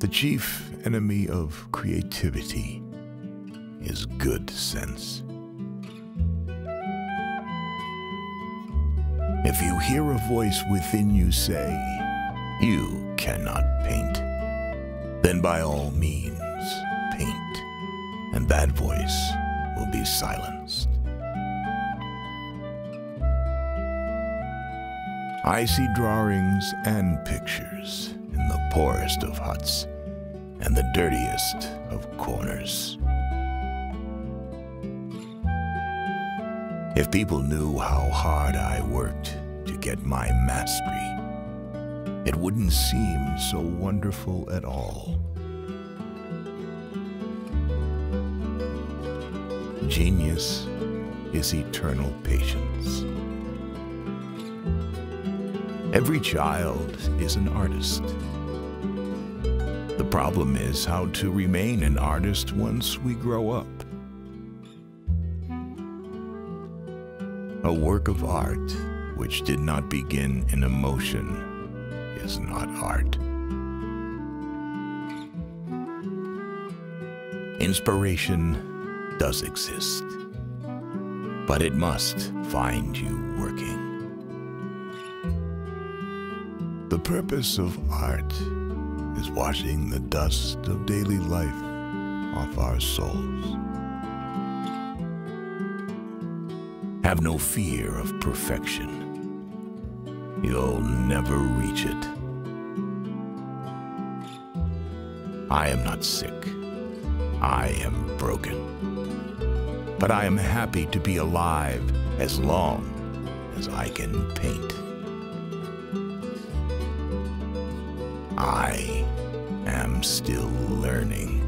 The chief enemy of creativity is good sense. If you hear a voice within you say, you cannot paint, then by all means paint, and that voice will be silenced. I see drawings and pictures in the poorest of huts and the dirtiest of corners. If people knew how hard I worked to get my mastery, it wouldn't seem so wonderful at all. Genius is eternal patience. Every child is an artist. The problem is how to remain an artist once we grow up. A work of art which did not begin in emotion is not art. Inspiration does exist, but it must find you working. The purpose of art is washing the dust of daily life off our souls. Have no fear of perfection. You'll never reach it. I am not sick. I am broken. But I am happy to be alive as long as I can paint. I am still learning.